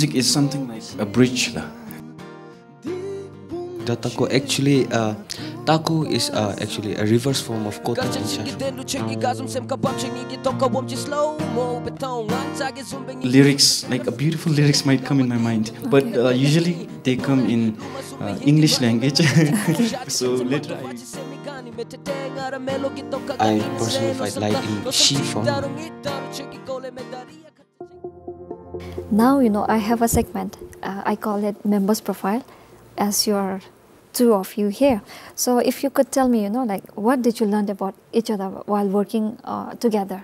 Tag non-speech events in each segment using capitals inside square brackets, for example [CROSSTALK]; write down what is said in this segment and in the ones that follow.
music is something like a bridge lah. The taco actually, uh, taco is uh, actually a reverse form of kota lyrics like a beautiful lyrics might come in my mind but uh, usually they come in uh, english language [LAUGHS] so later I, I personified like in she form. Now, you know, I have a segment. Uh, I call it members profile as your two of you here. So if you could tell me, you know, like what did you learn about each other while working uh, together?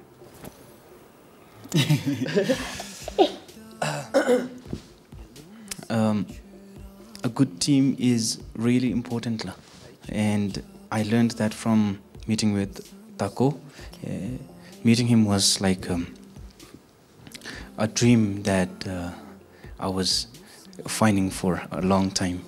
[LAUGHS] um, a good team is really important and i learned that from meeting with taco uh, meeting him was like um, a dream that uh, i was finding for a long time.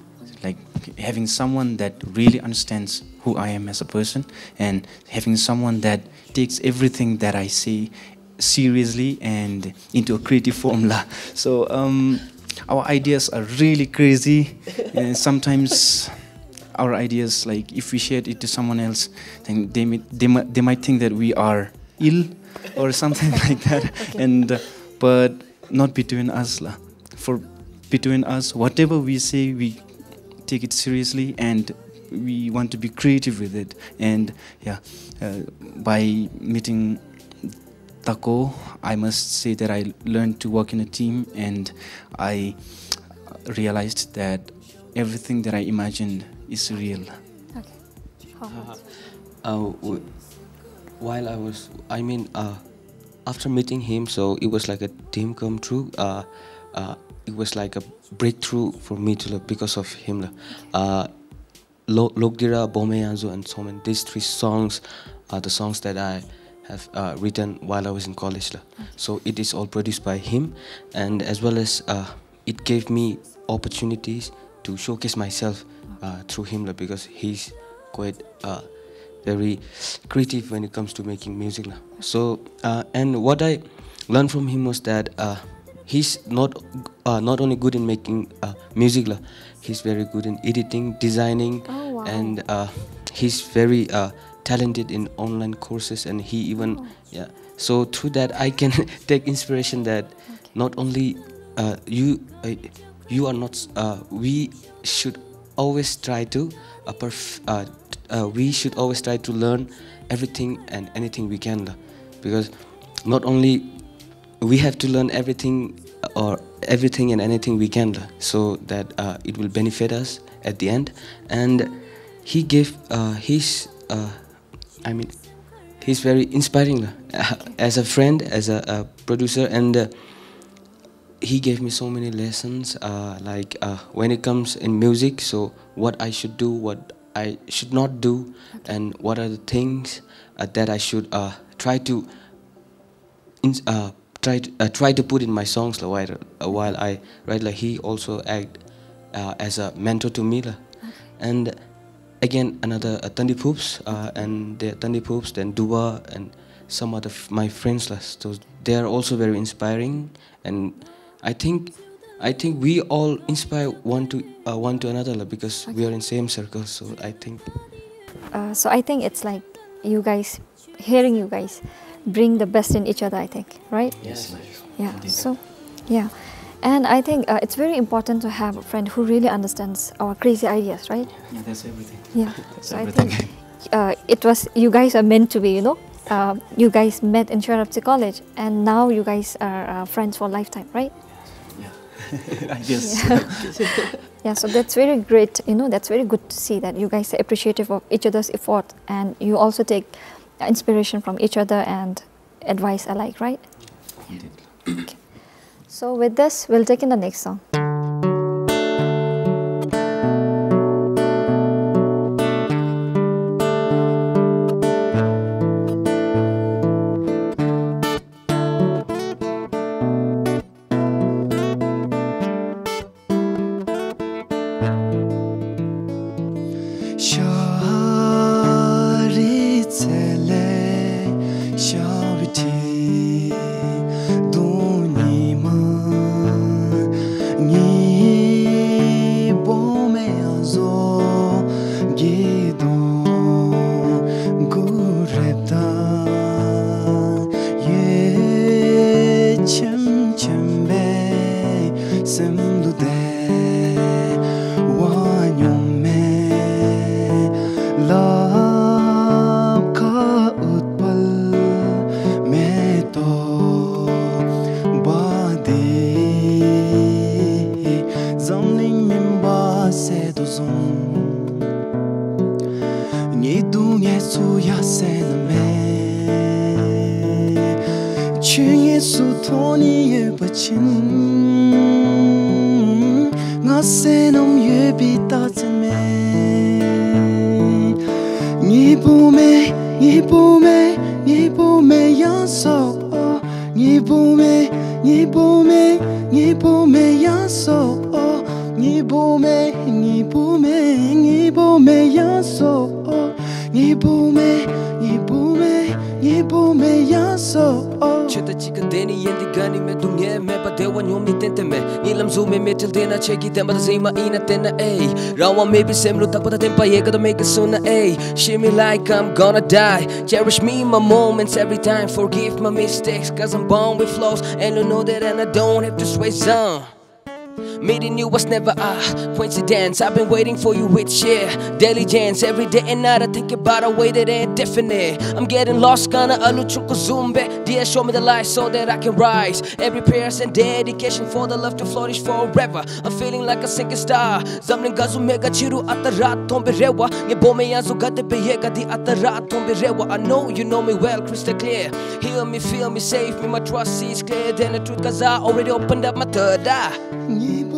Like having someone that really understands who i am as a person and having someone that takes everything that i say seriously and into a creative formula. [LAUGHS] So um, our ideas are really crazy and sometimes [LAUGHS] our ideas like if we share it to someone else then they may, they, might, they might think that we are ill or something [LAUGHS] like that. And uh, but not between us lah. for between us whatever we say we take it seriously and we want to be creative with it and yeah uh, by meeting Taco, I must say that I learned to work in a team and I realized that everything that I imagined is real. Okay. How about- Uh, w- while I was, I mean, uh, after meeting him, so it was like a dream come true. Uh, uh, it was like a breakthrough for me to look because of him. Uh, Lo- Lokdira, Bomeyanzo, and so many. These three songs are the songs that I have uh, written while I was in college. So it is all produced by him, and as well as uh, it gave me opportunities to showcase myself uh, through him because he's quite uh, very creative when it comes to making music. lah. So uh, and what I learned from him was that uh, he's not uh, not only good in making uh, music, he's very good in editing, designing, Oh, wow. and uh, he's very uh, talented in online courses and he even yeah so through that i can [LAUGHS] take inspiration that not only uh, you you are not uh, we should always try to uh, perf- uh, we should always try to learn everything and anything we can because not only we have to learn everything or everything and anything we can so that uh, it will benefit us at the end. And he gave uh, his uh, i mean he's very inspiring [LAUGHS] as a friend as a, a producer and uh, he gave me so many lessons uh, like uh, when it comes in music so what i should do what i should not do and what are the things uh, that i should uh, try to in, uh, try to, uh, try to put in my songs like, while, uh, while I write like he also act uh, as a mentor to me lah. and again another uh, Tandi Poops uh, and the Tandi Poops then Dua and some other f- my friends so they are also very inspiring and I think I think we all inspire one to uh, one to another lah, because we are in same circle so I think Uh, so I think it's like you guys, hearing you guys, bring the best in each other. I think, right? Yes. Yeah. Indeed. So, yeah, and I think uh, it's very important to have a friend who really understands our crazy ideas, right? Yeah, that's everything. Yeah. [LAUGHS] That's so I think uh, it was you guys are meant to be. You know, uh, you guys met in Sherubtse College, and now you guys are uh, friends for lifetime, right? Yeah. [LAUGHS] I guess. [LAUGHS] Yeah, so that's very great. You know, that's very good to see that you guys are appreciative of each other's effort and you also take inspiration from each other and advice alike, right? Indeed. So, with this, we'll take in the next song. Metal dena cheki tema da zima ina tena ay Rawa maybe semru tak pata tempa ye kada make it sooner ay Shimmy like I'm gonna die. Cherish me my moments every time. Forgive my mistakes cause I'm born with flaws. And you know that and I don't have to sway some Meeting you was never a coincidence. I've been waiting for you with share diligence every day and night. I think about a way that ain't definite. I'm getting lost, gonna aluchunko zumbe. Dear, show me the light so that I can rise. Every prayer and dedication for the love to flourish forever. I'm feeling like a sinking star. Zamling gazu mega chiru atarat tombe rewa. Ye bome yanzu gade beyega di atarat tombe rewa. I know you know me well, crystal clear. Heal me, feel me, save me. My trust is clear. Then the truth, cause I already opened up my third eye.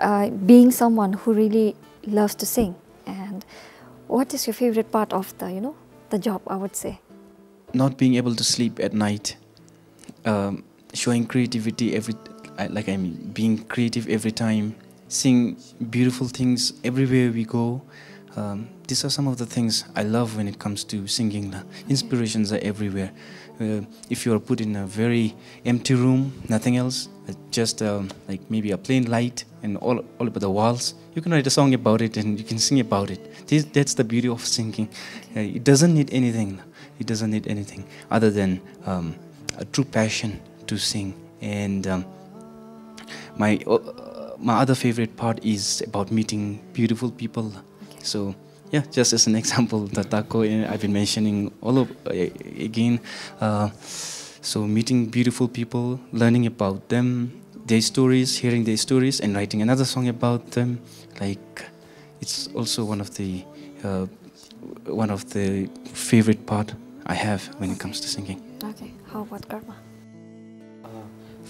uh, being someone who really loves to sing. And what is your favorite part of the, you know, the job? I would say. Not being able to sleep at night, um, showing creativity every, like I mean, being creative every time, seeing beautiful things everywhere we go. Um, these are some of the things I love when it comes to singing. Inspirations are everywhere. Uh, if you are put in a very empty room, nothing else, uh, just um, like maybe a plain light and all, all over the walls, you can write a song about it and you can sing about it. This, that's the beauty of singing. Uh, it doesn't need anything. It doesn't need anything other than um, a true passion to sing. And um, my uh, my other favorite part is about meeting beautiful people. So yeah, just as an [LAUGHS] example, the taco uh, I've been mentioning all of uh, again. Uh, so meeting beautiful people, learning about them, their stories, hearing their stories, and writing another song about them. Like it's also one of the uh, one of the favorite part I have when it comes to singing. Okay. How about Karma?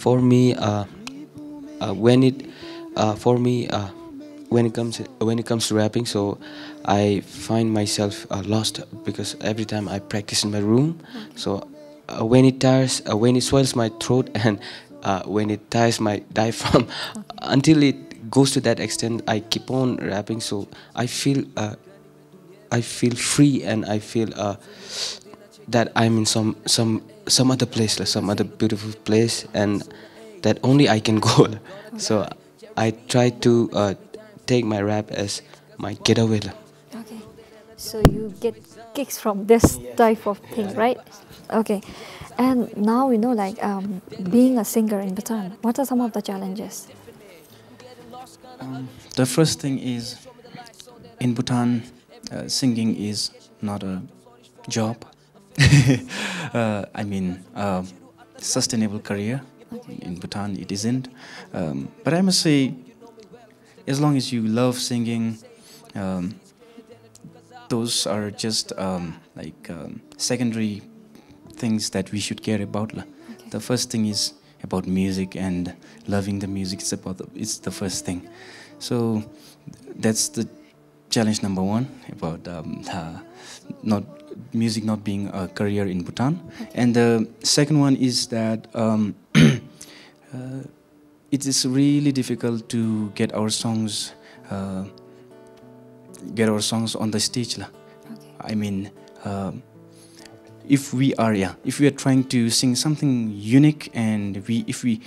for me uh, uh, when it uh, for me uh, when it comes when it comes to rapping so i find myself uh, lost because every time i practice in my room so uh, when it tires uh, when it swells my throat [LAUGHS] and uh, when it tires my [LAUGHS] diaphragm until it goes to that extent i keep on rapping so i feel uh, i feel free and i feel uh, that I'm in some some some other place, like some other beautiful place, and that only I can [LAUGHS] go. So I try to take my rap as my getaway. Okay. So you get kicks from this type of thing, right? Okay. And now you know, like um, being a singer in Bhutan. What are some of the challenges? The first thing is in Bhutan, uh, singing is not a job. [LAUGHS] uh, I mean, uh, sustainable career. In Bhutan, it isn't. Um, but I must say, as long as you love singing, um, those are just um, like um, secondary things that we should care about. lah. The first thing is about music and loving the music. It's about the, it's the first thing. So that's the challenge number one about um, uh, not music not being a career in Bhutan. And the second one is that um, [COUGHS] uh, it is really difficult to get our songs uh, get our songs on the stage. lah. I mean, um, if we are yeah, if we are trying to sing something unique and we if we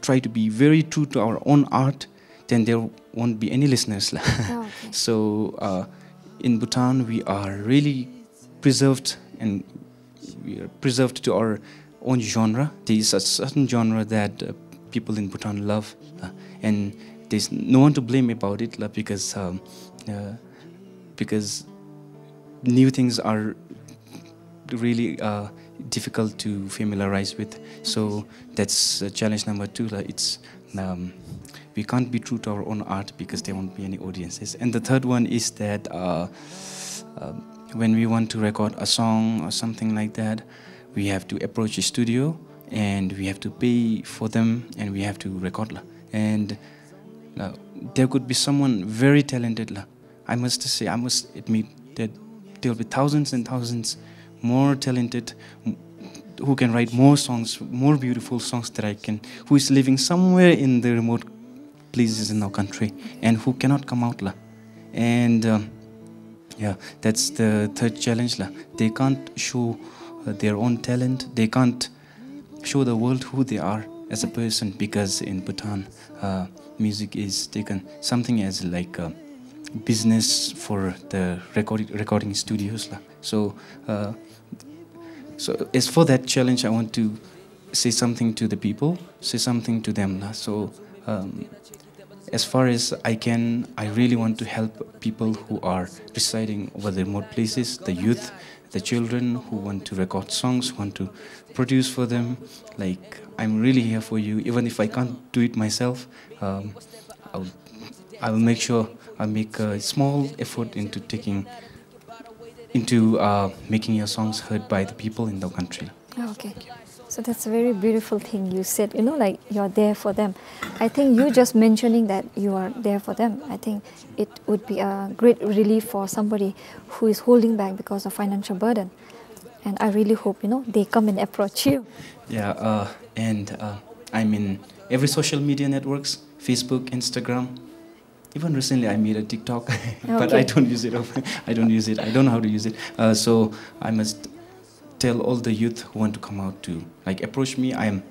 try to be very true to our own art, then there won't be any listeners. lah. Oh, [LAUGHS] okay. So uh, in Bhutan, we are really preserved and we are preserved to our own genre. There is a certain genre that uh, people in Bhutan love, uh, and there's no one to blame about it lah, because um, uh, because new things are really uh, difficult to familiarize with. So that's uh, challenge number two. lah. It's um, we can't be true to our own art because there won't be any audiences. And the third one is that uh, um, when we want to record a song or something like that, we have to approach a studio and we have to pay for them and we have to record. lah. And there could be someone very talented. lah. I must say, I must admit that there will be thousands and thousands more talented who can write more songs, more beautiful songs that I can, who is living somewhere in the remote places in our country and who cannot come out. lah. And um, yeah, that's the third challenge. lah. They can't show uh, their own talent, they can't show the world who they are as a person because in Bhutan, uh, music is taken something as like a business for the recording, recording studios. So, uh, so as for that challenge, I want to say something to the people, say something to them. So, um, as far as I can, I really want to help people who are residing over the remote places, the youth, the children who want to record songs, want to produce for them. Like, I'm really here for you, even if I can't do it myself. Um, I'll, I will make sure I make a small effort into taking, into uh, making your songs heard by the people in the country. Oh, okay. So that's a very beautiful thing you said, you know, like you're there for them. I think you just mentioning that you are there for them, I think it would be a great relief for somebody who is holding back because of financial burden. And I really hope, you know, they come and approach you. Yeah, uh, and uh, I'm in every social media networks, Facebook, Instagram. Even recently, I made a TikTok, [LAUGHS] but I don't use it. [LAUGHS] I don't use it. I don't know how to use it. Uh, so I must tell all the youth who want to come out to like approach me. I'm,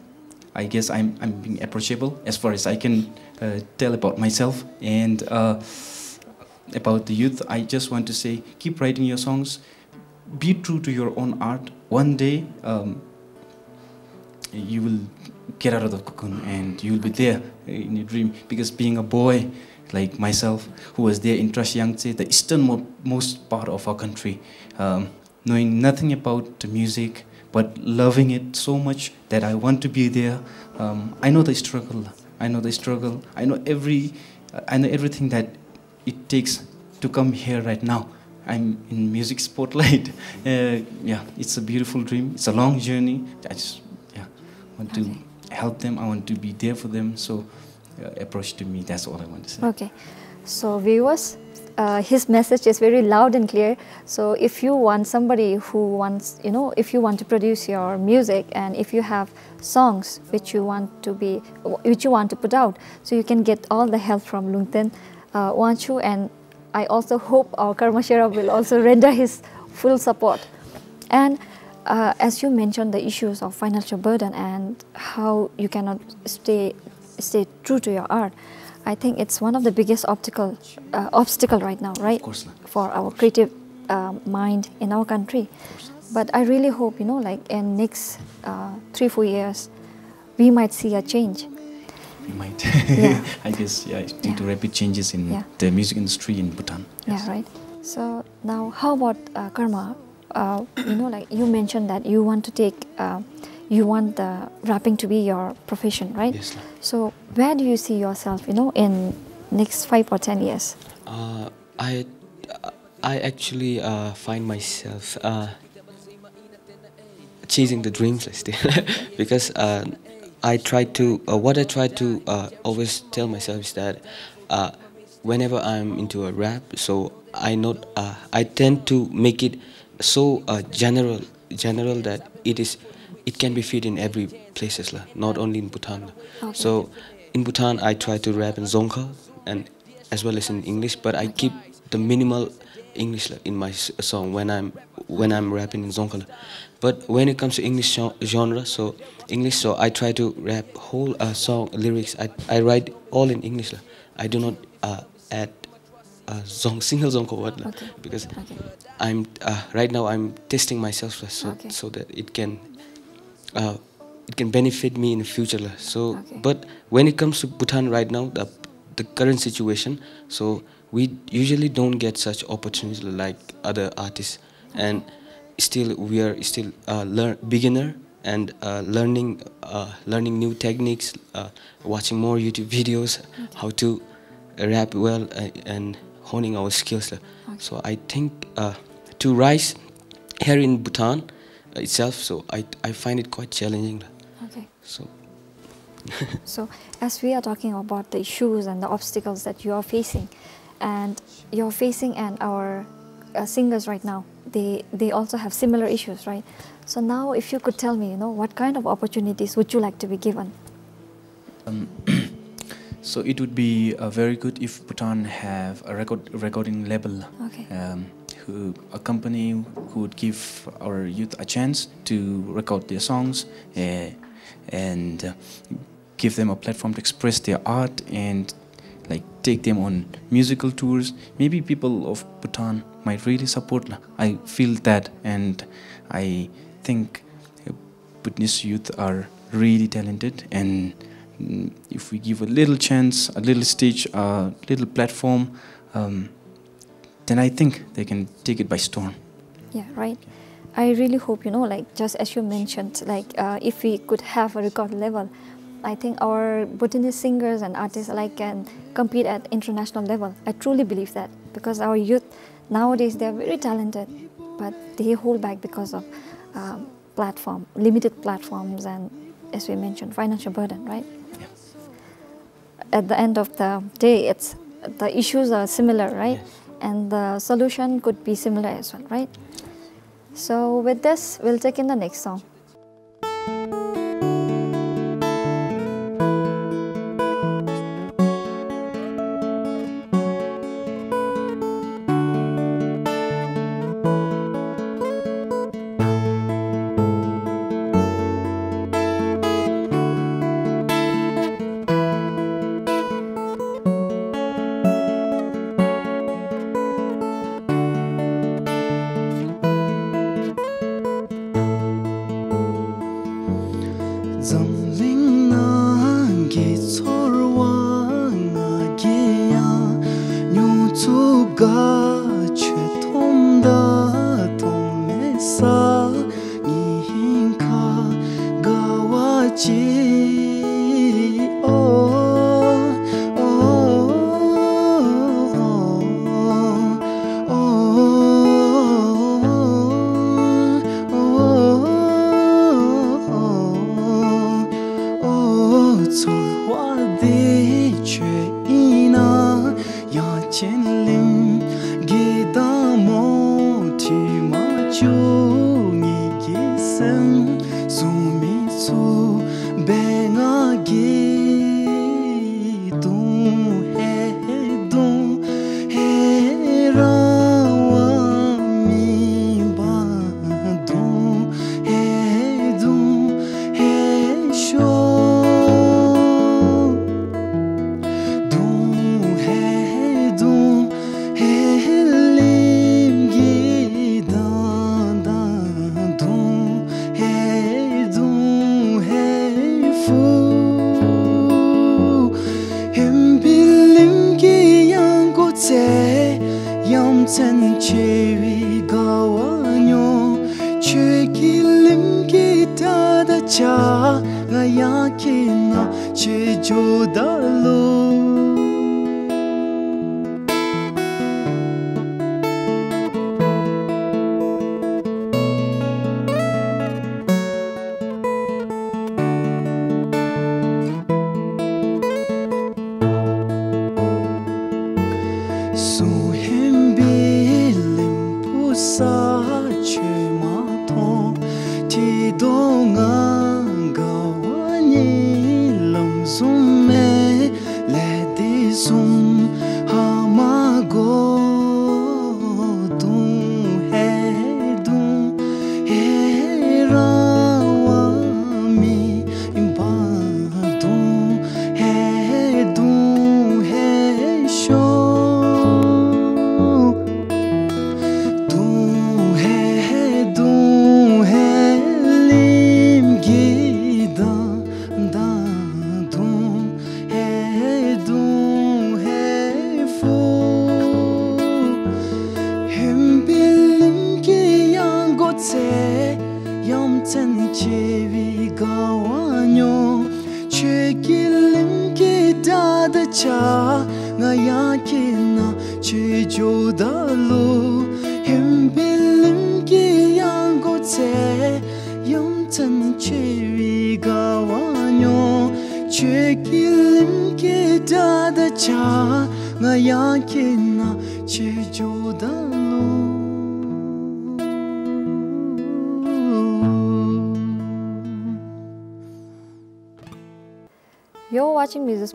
I guess I'm I'm being approachable as far as I can uh, tell about myself and uh, about the youth. I just want to say, keep writing your songs. Be true to your own art. One day. Um, you will get out of the cocoon and you will be there in your dream because being a boy like myself who was there in Trashyangtse, the easternmost part of our country, um, knowing nothing about the music but loving it so much that I want to be there. Um, I know the struggle. I know the struggle. I know every. I know everything that it takes to come here right now. I'm in music spotlight. [LAUGHS] Uh, yeah, it's a beautiful dream. It's a long journey. I just yeah want to Okay. help them. I want to be there for them. So uh, approach to me. That's all I want to say. Okay. So, viewers, uh, his message is very loud and clear. So, if you want somebody who wants, you know, if you want to produce your music and if you have songs which you want to be, which you want to put out, so you can get all the help from Lungten uh, Wanchu. And I also hope our Karma Karmashera will also [LAUGHS] render his full support. And uh, as you mentioned, the issues of financial burden and how you cannot stay stay true to your art, I think it's one of the biggest obstacle uh, obstacle right now, right? Of course, lah. For our creative um, mind in our country. But I really hope you know, like in next uh, three four years, we might see a change. We might. Yeah. [LAUGHS] I guess yeah. Due to rapid changes in Yeah. the music industry in Bhutan. Yeah, right. So now, how about uh, karma? Uh, you know, like you mentioned that you want to take, uh, you want the rapping to be your profession, right? Yes, lah. So where do you see yourself? You know, in next five or ten years? Uh, I I actually uh, find myself uh, chasing the dreams still [LAUGHS] because uh, I try to uh, what I try to uh, always tell myself is that uh, whenever I'm into a rap, so I not uh, I tend to make it so uh, general general that it is it can be fit in every places not only in Bhutan. Okay. So in Bhutan, I try to rap in Dzongkha and as well as in English, but I keep the minimal English in my song when I'm when I'm rapping in Dzongkha. But when it comes to English genre, so English, so I try to rap whole uh, song lyrics. I, I write all in English. I do not uh, add a zong, single zong chord lah, Okay. because Okay. I'm uh, right now I'm testing myself so Okay. so that it can uh, it can benefit me in the future. So Okay. but when it comes to Bhutan right now the the current situation so we usually don't get such opportunities like other artists. And still we are still uh, learn beginner and uh, learning uh, learning new techniques uh, watching more youtube videos how to rap well uh, and honing our skills so i think uh, to rise here in bhutan itself so i i find it quite challenging. Okay. so [LAUGHS] So, as we are talking about the issues and the obstacles that you are facing, and you're facing, and our uh, singers right now, they they also have similar issues, right? So now, if you could tell me, you know, what kind of opportunities would you like to be given? Um, [COUGHS] so it would be uh, very good if Bhutan have a record recording label. Okay. Um, who, a company who would give our youth a chance to record their songs uh, and uh, give them a platform to express their art and like take them on musical tours. Maybe people of Bhutan might really support. I feel that, and I think Bhutanese youth are really talented and mm, if we give a little chance, a little stage, a little platform, um, then I think they can take it by storm. Yeah, right. I really hope you know, like just as you mentioned, like uh, if we could have a record level, I think our Bhutanese singers and artists alike can compete at international level. I truly believe that because our youth nowadays they are very talented, but they hold back because of um, platform, limited platforms, and as we mentioned, financial burden, right? At the end of the day, it's the issues are similar, right? Yes. And the solution could be similar as well, right? So with this, we'll take in the next song.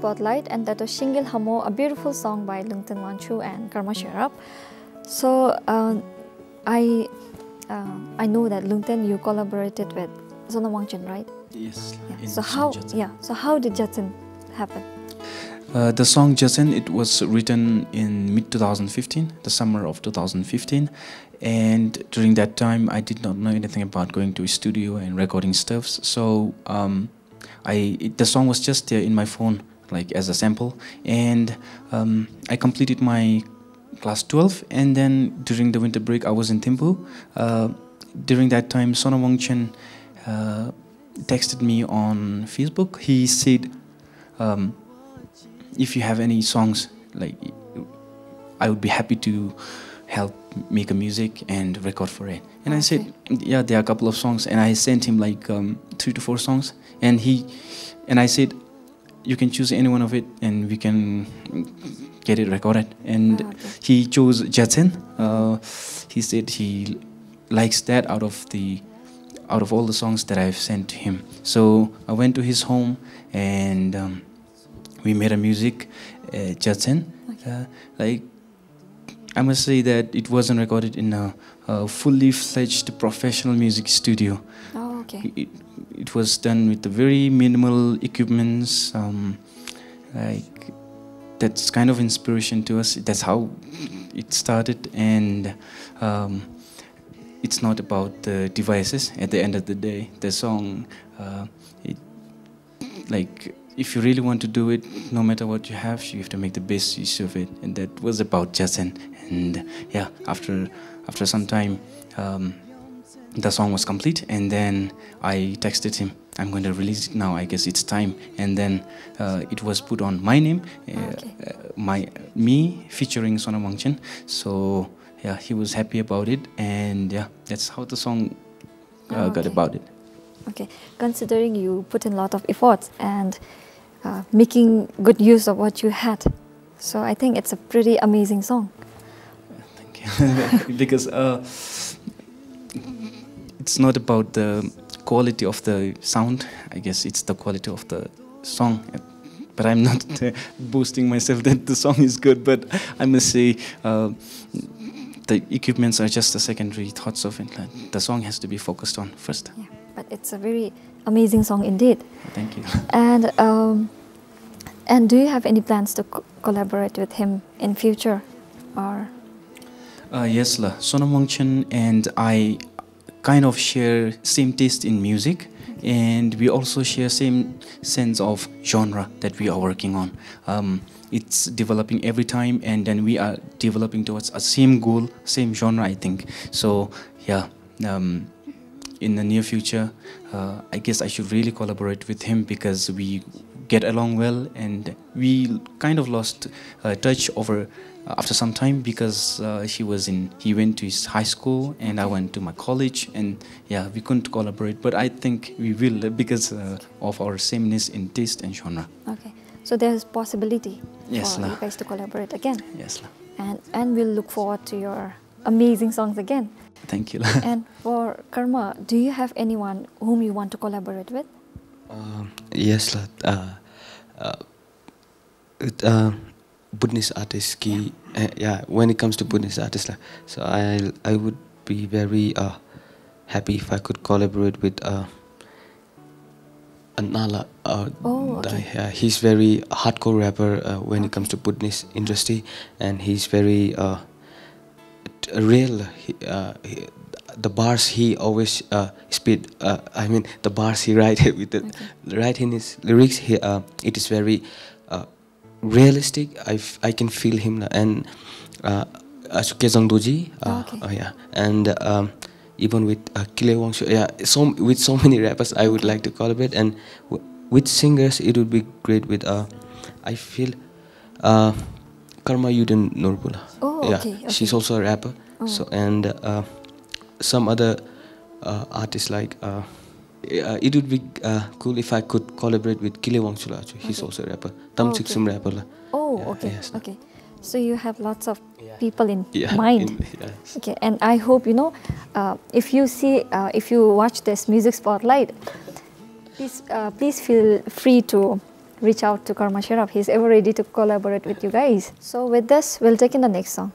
Spotlight, and that was Shingil Hamo, a beautiful song by Lungten Wanchu and Karma Sherab. So, uh, I uh, I know that Lungten you collaborated with Sona Wangchen, right? Yes. Yeah. So how Judson. yeah? So how did Judson happen? Uh, the song Jason, it was written in mid 2015, the summer of 2015. And during that time, I did not know anything about going to a studio and recording stuff. So um, I, it, the song was just there in my phone, like as a sample. And um, I completed my class 12. And then during the winter break, I was in Thimphu. Uh, during that time, Sona Wangchen uh, texted me on Facebook. He said, um, if you have any songs like i would be happy to help make a music and record for it and i said yeah there are a couple of songs and i sent him like um, three to four songs and he and i said you can choose any one of it and we can get it recorded and Ah, okay. he chose Jetson. Uh, he said he likes that out of the out of all the songs that I've sent to him. So I went to his home and um, we made a music, uh, Jetson. Uh, like I must say that it wasn't recorded in a, a fully fledged professional music studio. Oh, okay. It, it was done with the very minimal equipments. Um, like that's kind of inspiration to us. That's how it started, and um, it's not about the devices. At the end of the day, the song, uh, it, like if you really want to do it, no matter what you have, you have to make the best use of it, and that was about Jason. And yeah, after after some time. Um, the song was complete and then i texted him i'm going to release it now i guess it's time and then uh, it was put on my name uh, Okay. uh, my me featuring sona wangchen so yeah he was happy about it and yeah that's how the song uh, Ah, got about it Okay, considering you put in a lot of efforts and uh, making good use of what you had, so I think it's a pretty amazing song. Thank you. [LAUGHS] because uh, it's not about the quality of the sound. I guess it's the quality of the song. But I'm not [LAUGHS] uh, boasting myself that the song is good. But I must say, uh, the equipments are just the secondary thoughts of it. The song has to be focused on first. Yeah, but it's a very amazing song indeed. Thank you. [LAUGHS] And um, and do you have any plans to co- collaborate with him in future, or Uh, yes, la. Sonam Wangchen and I kind of share same taste in music, and we also share same sense of genre that we are working on. Um, it's developing every time, and then we are developing towards a same goal, same genre. I think so. Yeah. Um, in the near future, uh, I guess I should really collaborate with him because we get along well, and we kind of lost uh, touch over uh, after some time because uh, he was in he went to his high school and I went to my college, and yeah, we couldn't collaborate. But I think we will because uh, of our sameness in taste and genre. okay? So there's possibility Yes, for lah. you guys to collaborate again, Yes, la. and and we'll look forward to your amazing songs again. thank you. la. [LAUGHS] and for Karma, do you have anyone whom you want to collaborate with? Um, yes lah. Uh, uh, uh, Buddhist artists ki uh, yeah when it comes to Buddhist artists lah. So I I would be very uh, happy if I could collaborate with uh, Anala. Uh, Oh, the- okay. yeah, he's very hardcore rapper uh, when it comes to Buddhist industry, and he's very uh, real. He, uh, he, the bars he always uh, spit. Uh, I mean, the bars he write [LAUGHS] with the write in his lyrics. He, uh, it is very uh, realistic. I, f- I can feel him and uh, Asuke Zangdoji. Uh, Okay. uh, yeah, and um, even with uh, Kile Wangshu. Yeah, so with so [LAUGHS] many rappers, I would like to collaborate, and w- with singers, it would be great. With uh, I feel uh, Karma Yudin Nurbula. Oh, okay, yeah, okay, she's also a rapper. Oh. So and uh, some other uh, artists like. Uh, uh, it would be uh, cool if I could collaborate with Kile Wangchula. actually. He's Okay. also a rapper. Oh, Tam okay. Rapper. lah. Oh, Yeah, okay, yes. okay. So you have lots of Yeah. people in Yeah, mind. in- [LAUGHS] yes. Okay, and I hope you know uh, if you see uh, if you watch this music spotlight, please uh, please feel free to reach out to Karma Sherab. He's ever ready to collaborate with you guys. So with this, we'll take in the next song.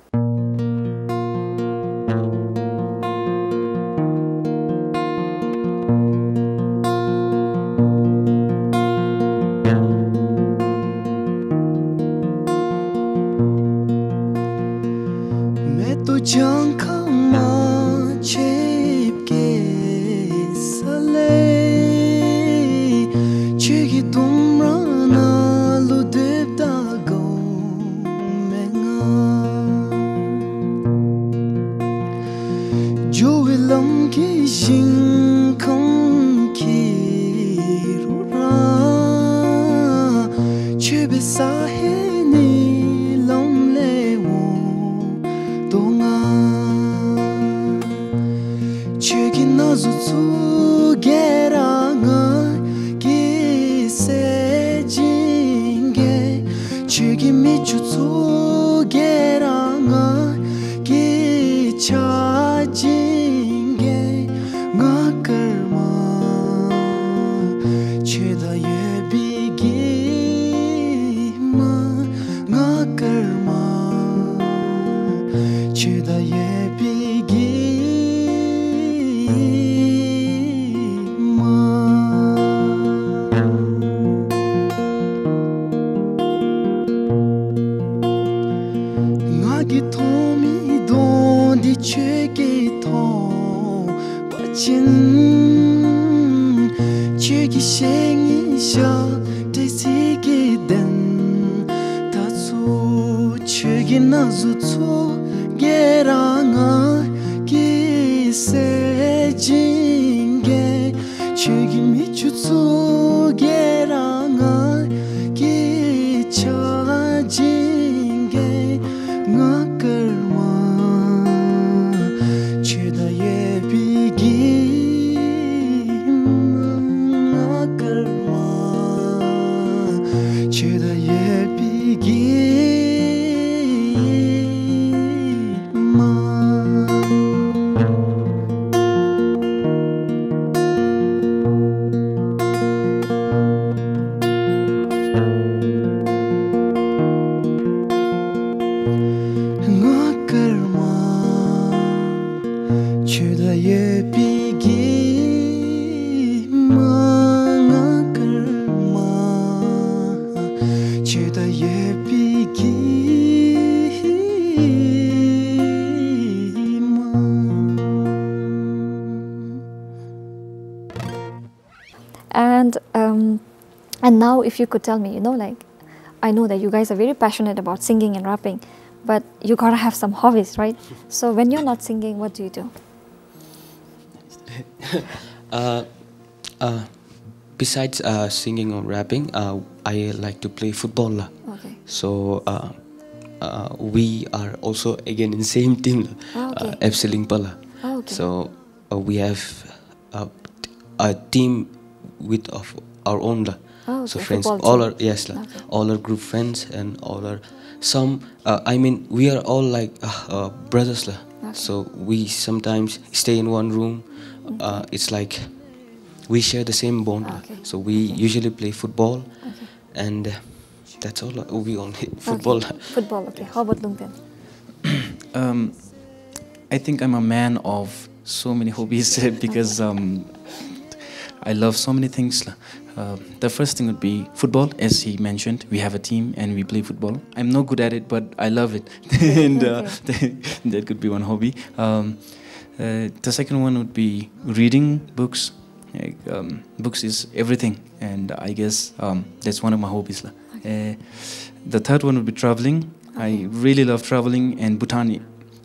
Ye bigi ma ma And um, and now, if you could tell me, you know, like I know that you guys are very passionate about singing and rapping, but you gotta have some hobbies, right? So when you're not singing, what do you do? [LAUGHS] Uh, uh, besides uh, singing or rapping, uh, I like to play football. Okay. So uh, uh, we are also again in the same team. Oh, okay. uh, FC Lingpa. lah. Oh, okay. So uh, we have uh, a team with of our own. Oh, So friends, football all team. our yes. Okay. all our group friends and all our some. Uh, I mean, we are all like uh, uh, brothers, lah. Okay. So we sometimes stay in one room. Uh, it's like we share the same bond. Okay. So we usually play football, Okay. and uh, that's all. lah. We only [LAUGHS] football. Okay. Football. Okay. How about Lungten? [COUGHS] Um, I think I'm a man of so many hobbies [LAUGHS] because um, I love so many things. Uh, the first thing would be football, as he mentioned. We have a team and we play football. I'm not good at it, but I love it, [LAUGHS] and uh, [LAUGHS] that could be one hobby. Um, uh, the second one would be reading books. Like, um, books is everything, and I guess um, that's one of my hobbies. lah. Uh, the third one would be traveling. I really love traveling, and Bhutan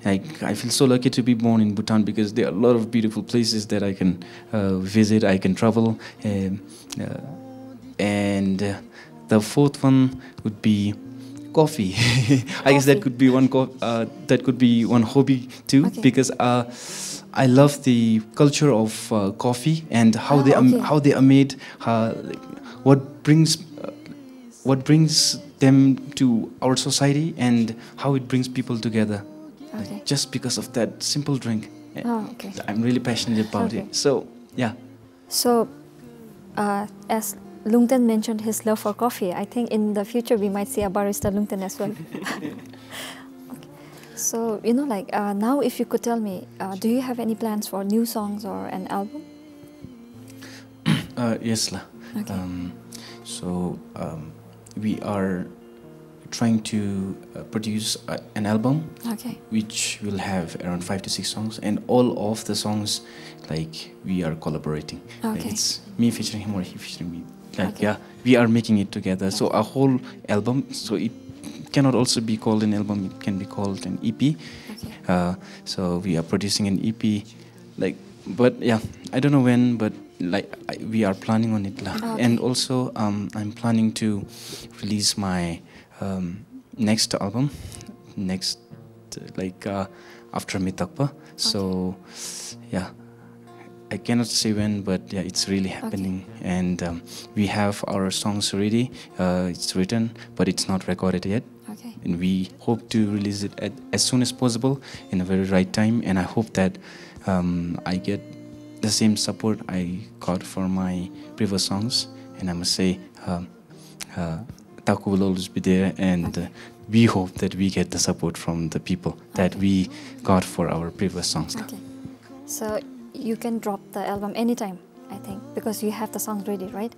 Like I feel so lucky to be born in Bhutan because there are a lot of beautiful places that I can uh, visit. I can travel, um, and uh, the fourth one would be coffee. [LAUGHS] I guess that could be one co- uh, that could be one hobby too Okay. because uh, I love the culture of uh, coffee and how Ah, they are, okay. how they are made. Uh, what brings uh, what brings them to our society and how it brings people together. Like, just because of that simple drink. Oh, okay. I'm really passionate about Okay. it. So yeah. So, uh, as Lungten mentioned his love for coffee, I think in the future we might see a barista Lungten as well. [LAUGHS] okay. So, you know, like uh, now, if you could tell me, uh, do you have any plans for new songs or an album? [COUGHS] Uh, yes, lah. Okay. Um, so um, we are trying to uh, produce uh, an album Okay. which will have around five to six songs, and all of the songs, like we are collaborating. Like, Okay. it's me featuring him or he featuring me. Like Okay. yeah, we are making it together. So a whole album. So it cannot also be called an album. It can be called an EP. Okay. Uh, so we are producing an EP, like, but yeah, I don't know when, but like I, we are planning on it. Okay. And also, um, I'm planning to release my um, next album, next like uh, after Mitakpa. So yeah. I cannot say when, but yeah, it's really happening, and um, we have our songs ready. Uh, it's written, but it's not recorded yet. Okay. and we hope to release it at, as soon as possible in a very right time. And i hope that um, i get the same support i got for my previous songs. And i must say um, uh, Taku will always be there. And uh, we hope that we get the support from the people that we got for our previous songs. Okay. So you can drop the album anytime, I think, because you have the songs ready, right?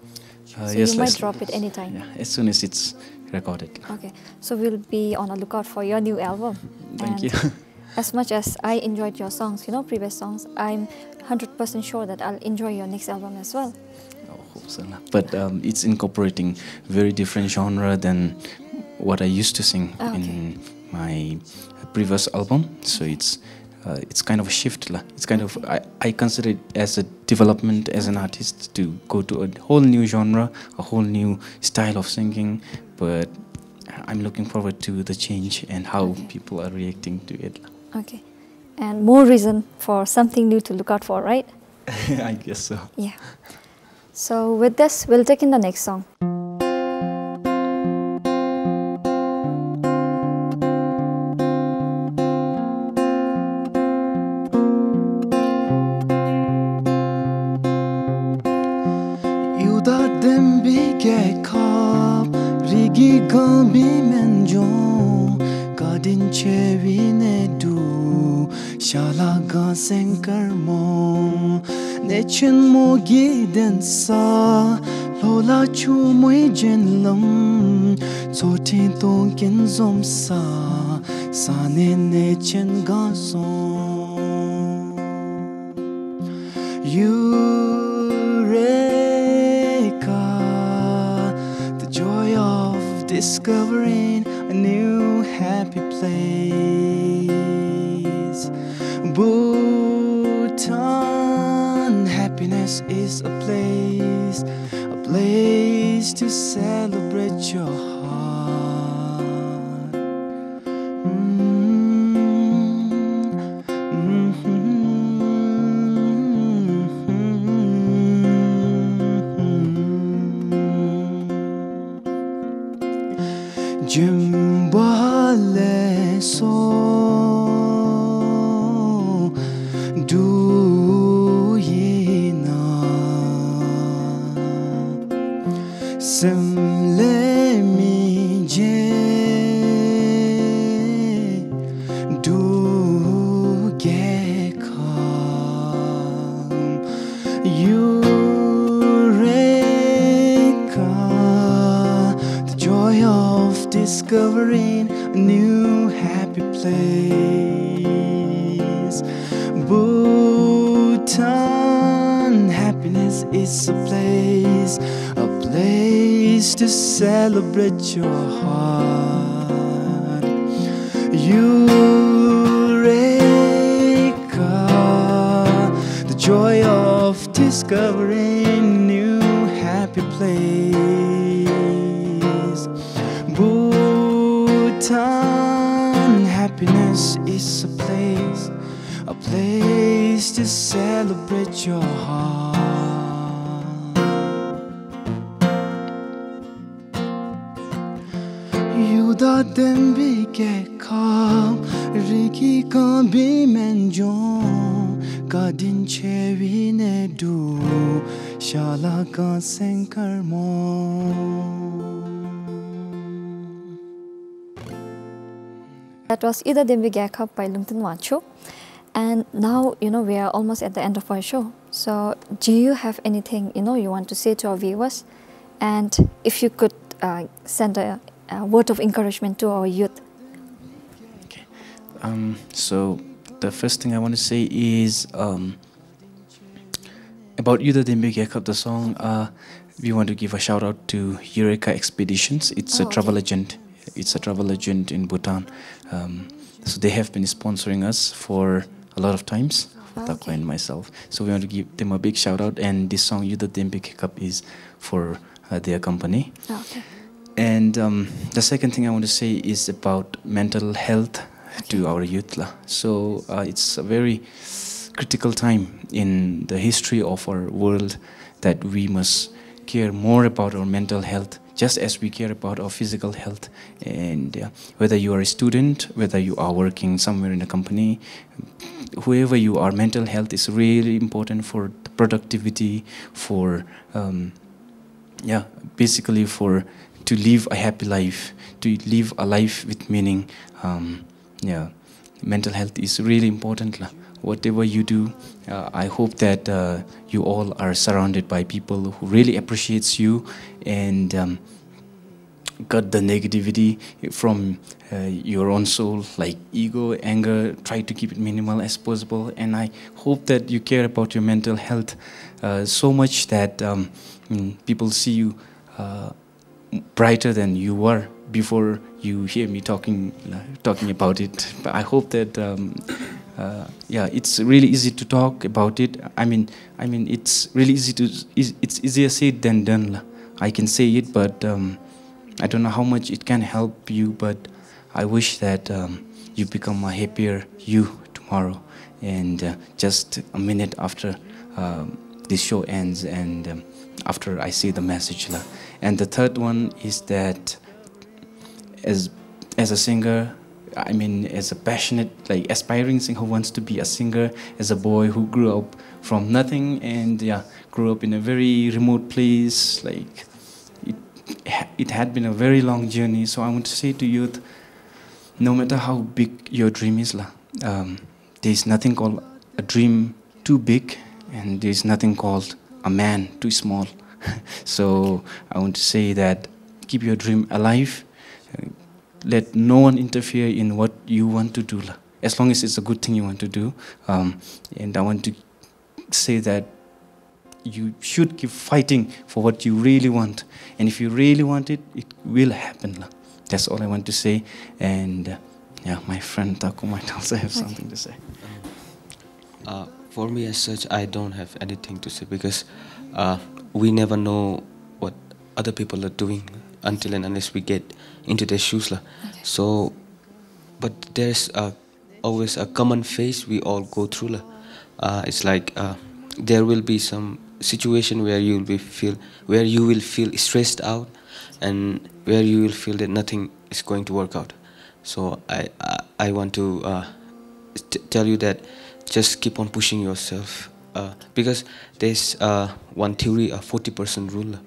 Uh, so yes, you might drop it anytime. yeah, as soon as it's recorded Okay. So we'll be on a lookout for your new album. thank And you [LAUGHS] as much as I enjoyed your songs, you know, previous songs, I'm 100% sure that I'll enjoy your next album as well. I hope so. But um, it's incorporating very different genre than what I used to sing Ah, okay. in my previous album. So it's uh, it's kind of a shift. It's kind of I, I consider it as a development as an artist to go to a whole new genre, a whole new style of singing. But I'm looking forward to the change and how Okay. people are reacting to it. Okay. And more reason for something new to look out for, right? [LAUGHS] I guess so. Yeah. So with this, we'll take in the next song. Mo giden sa chu jen lam to kin zom sa Sa ne nechin ga song Eureka, the joy of discovering a new happy place. Happiness is a place, a place to celebrate your heart. Mm. Jimbale so do Simle mi je do ge kam Eureka The joy of discovering a new happy place. Bhutan Happiness is a place place to celebrate your heart. Eureka, the joy of discovering new happy place. Bhutan, happiness is a place, a place to celebrate your heart. Shala That was Ida Dembi Gakap by Lungten Wangchuk. And now, you know, we are almost at the end of our show. So, do you have anything, you know, you want to say to our viewers? And if you could uh, send a, a word of encouragement to our youth. Um, so the first thing I want to say is um, about Yuda Dembe Gekap, the song. Uh, we want to give a shout out to Eureka Expeditions. It's Oh, a travel okay. agent. It's a travel agent in Bhutan. Um, so they have been sponsoring us for a lot of times, Oh, okay. and myself. So we want to give them a big shout out. And this song Yuda Dembe is for uh, their company. Oh, okay. And um, the second thing I want to say is about mental health to our youth. So uh, it's a very critical time in the history of our world that we must care more about our mental health just as we care about our physical health and uh, whether you are a student whether you are working somewhere in a company whoever you are mental health is really important for productivity for um, yeah basically for to live a happy life to live a life with meaning um, yeah mental health is really important. Whatever you do uh, i hope that uh, you all are surrounded by people who really appreciates you and um, cut the negativity from uh, your own soul like ego anger try to keep it minimal as possible. And i hope that you care about your mental health uh, so much that um, mm, people see you uh, brighter than you were before you hear me talking uh, talking about it. But i hope that um, uh, yeah it's really easy to talk about it. I mean i mean it's really easy to it's easier said than done i can say it but um, i don't know how much it can help you but i wish that um, you become a happier you tomorrow. And uh, just a minute after um, this show ends and um, after i see the message and the third one is that as as a singer i mean as a passionate like aspiring singer who wants to be a singer as a boy who grew up from nothing and yeah grew up in a very remote place like it it had been a very long journey. So i want to say to youth no matter how big your dream is um, there's nothing called a dream too big and there's nothing called a man too small. [LAUGHS] So i want to say that keep your dream alive let no one interfere in what you want to do as long as it's a good thing you want to do um, and i want to say that you should keep fighting for what you really want. And if you really want it it will happen that's all i want to say. And uh, yeah my friend Taku might also have something to say. Uh, for me, as such, I don't have anything to say because uh, we never know what other people are doing until and unless we get into their shoes. lah. So, but there's uh, always a common phase we all go through. Uh, it's like uh, there will be some situation where you will be feel where you will feel stressed out, and where you will feel that nothing is going to work out. So I I, I want to uh, tell you that just keep on pushing yourself uh, because there's uh, one theory a 40% rule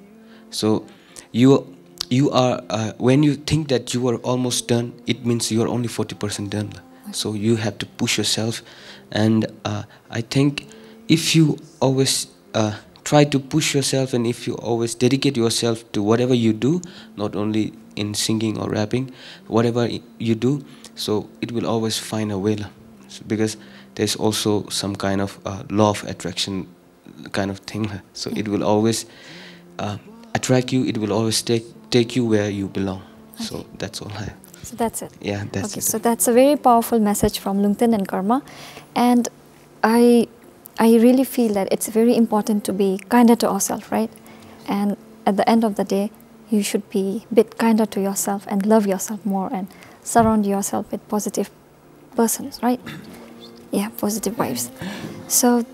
so you you are uh, when you think that you are almost done it means you are only 40% done. So you have to push yourself. And uh, i think if you always uh, try to push yourself and if you always dedicate yourself to whatever you do not only in singing or rapping whatever you do so it will always find a way because there's also some kind of uh, law of attraction kind of thing so it will always uh, attract you it will always take take you where you belong so that's all I, So that's it. yeah that's okay, it so that's a very powerful message from Lungten and Karma, and I I really feel that it's very important to be kinder to ourselves, right? And at the end of the day, you should be a bit kinder to yourself and love yourself more and surround yourself with positive persons, right? Yeah, positive vibes. So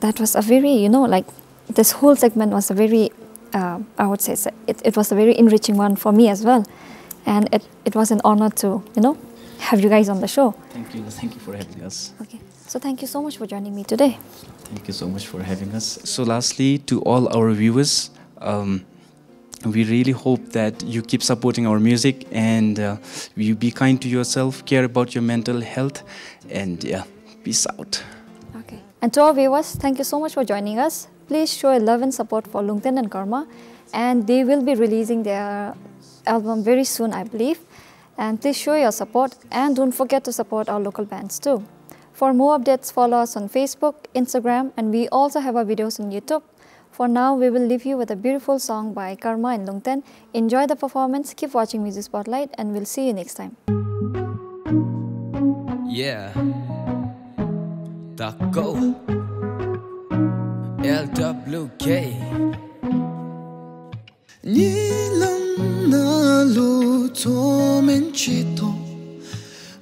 that was a very, you know, like this whole segment was a very, uh, I would say, it, it was a very enriching one for me as well. And it, it was an honor to, you know, have you guys on the show. Thank you. Thank you for having us. Okay. So thank you so much for joining me today. Thank you so much for having us. So, lastly, to all our viewers, um, we really hope that you keep supporting our music and uh, you be kind to yourself, care about your mental health, and yeah, peace out. Okay. And to our viewers, thank you so much for joining us. Please show love and support for Lungten and Karma, and they will be releasing their album very soon, I believe. And please show your support and don't forget to support our local bands too. For more updates, follow us on Facebook, Instagram, and we also have our videos on YouTube. For now, we will leave you with a beautiful song by Karma and Lungten. Enjoy the performance, keep watching Music Spotlight, and we'll see you next time. Yeah. Taku. LWK Ni lam na lu to men chito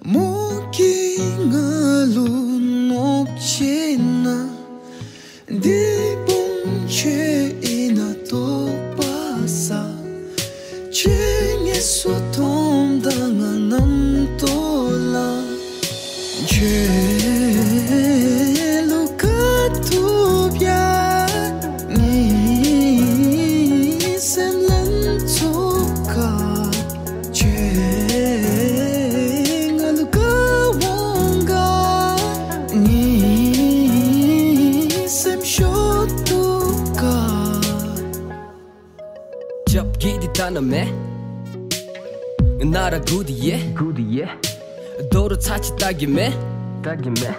Mo ki nga lu nachi tagime tagime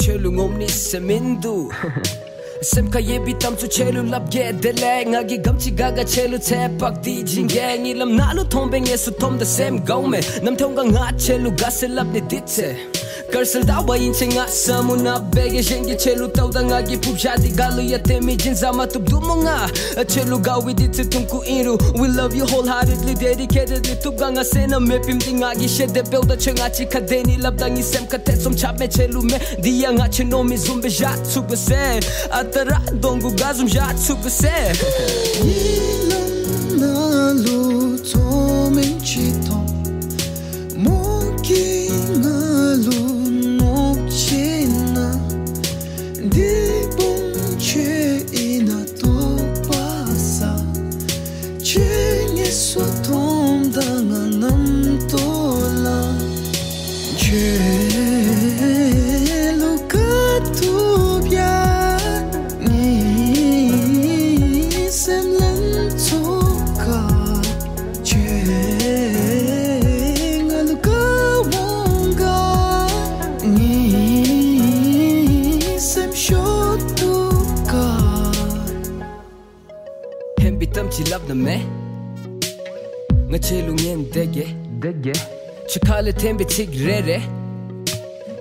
chelu ngomni semindu sem ka ye bi tam chu chelu lab ge de le nga gi gam chi ga ga chelu che pak ti jing ge ni lam na lu thom be nge su thom da sem gau me nam thong ga nga chelu ga se lab ne dit se Karsal da wa inche nga samu na bege Jengi chelu tau da nga gi pup jadi Galu ya temi jin zama tup du mo nga Chelu ga wi di tsitum ku inru We love you wholeheartedly dedicatedly Tup ga nga sena me pim di nga gi she de beu da che nga chi ka deni Lab da ngi sem ka tetsom chap me chelu me Diya nga che no mi zumbe jat super sen Atara dongu gazum jat super sen Yeah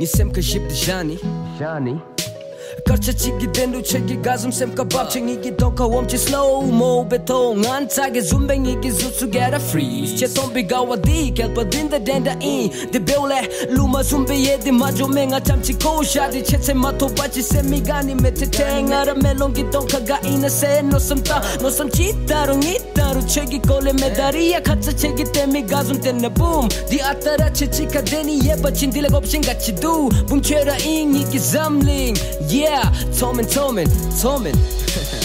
ni sem ka jip jani jani Karcha chigi dendu chegi gazum sem kebab chengi gi doka wom chi slow mo beto. Ngan tage zumbengi gi zutsu get a freeze. Che tom biga wa di kel pa din da den da in de beule luma zumbe ye de ma jo menga cham chi ko sha di. Che se mato ba chi se mi gani me te tenga ra melon gi doka ga ina se. No sam ta no sam chi ta ro ngita naru chegi kole medaria khatsa chegi temi gazum tenne boom. Di atara che chika deni ye bachin dile gopshin gachi du bum chera ing ki zamling. Yeah tomen tomen tomen [LAUGHS]